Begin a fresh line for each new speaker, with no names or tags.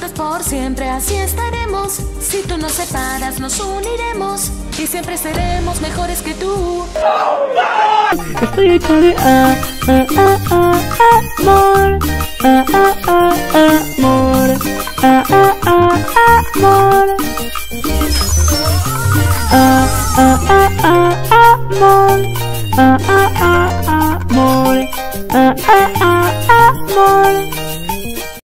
juntos por siempre, así estaremos. Si tú nos separas, nos uniremos y siempre seremos mejores que tú.
Estoy hecho de ah, amor, amor, ah, amor. Ah, ah, amor, ah, amor, ah, amor.